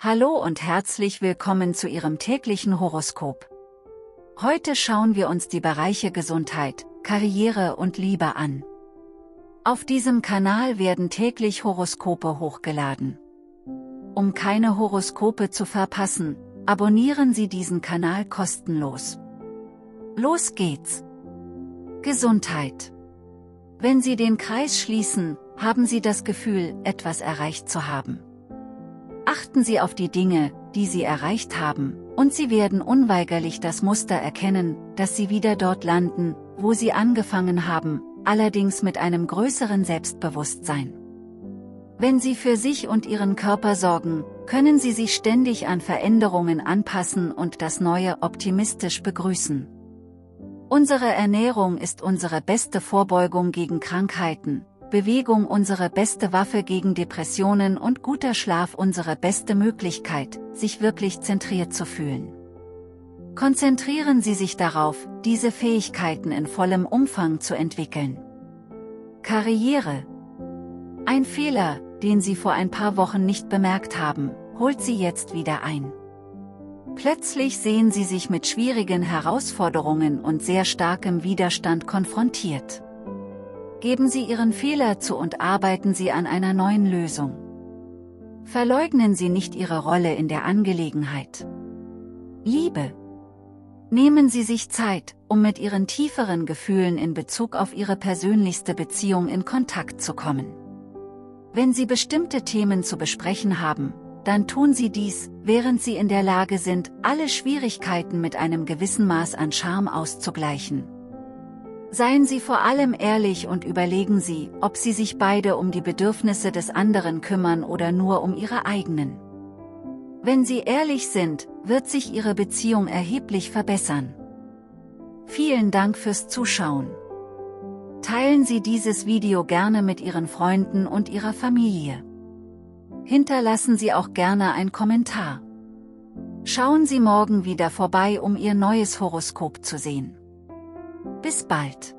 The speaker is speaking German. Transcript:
Hallo und herzlich willkommen zu Ihrem täglichen Horoskop. Heute schauen wir uns die Bereiche Gesundheit, Karriere und Liebe an. Auf diesem Kanal werden täglich Horoskope hochgeladen. Um keine Horoskope zu verpassen, abonnieren Sie diesen Kanal kostenlos. Los geht's! Gesundheit. Wenn Sie den Kreis schließen, haben Sie das Gefühl, etwas erreicht zu haben. Achten Sie auf die Dinge, die Sie erreicht haben, und Sie werden unweigerlich das Muster erkennen, dass Sie wieder dort landen, wo Sie angefangen haben, allerdings mit einem größeren Selbstbewusstsein. Wenn Sie für sich und Ihren Körper sorgen, können Sie sich ständig an Veränderungen anpassen und das Neue optimistisch begrüßen. Unsere Ernährung ist unsere beste Vorbeugung gegen Krankheiten, Bewegung unsere beste Waffe gegen Depressionen und guter Schlaf unsere beste Möglichkeit, sich wirklich zentriert zu fühlen. Konzentrieren Sie sich darauf, diese Fähigkeiten in vollem Umfang zu entwickeln. Karriere Ein Fehler, den Sie vor ein paar Wochen nicht bemerkt haben, holt Sie jetzt wieder ein. Plötzlich sehen Sie sich mit schwierigen Herausforderungen und sehr starkem Widerstand konfrontiert. Geben Sie Ihren Fehler zu und arbeiten Sie an einer neuen Lösung. Verleugnen Sie nicht Ihre Rolle in der Angelegenheit. Liebe. Nehmen Sie sich Zeit, um mit Ihren tieferen Gefühlen in Bezug auf Ihre persönlichste Beziehung in Kontakt zu kommen. Wenn Sie bestimmte Themen zu besprechen haben, dann tun Sie dies, während Sie in der Lage sind, alle Schwierigkeiten mit einem gewissen Maß an Charme auszugleichen. Seien Sie vor allem ehrlich und überlegen Sie, ob Sie sich beide um die Bedürfnisse des anderen kümmern oder nur um Ihre eigenen. Wenn Sie ehrlich sind, wird sich Ihre Beziehung erheblich verbessern. Vielen Dank fürs Zuschauen. Teilen Sie dieses Video gerne mit Ihren Freunden und Ihrer Familie. Hinterlassen Sie auch gerne ein Kommentar. Schauen Sie morgen wieder vorbei, um Ihr neues Horoskop zu sehen. Bis bald.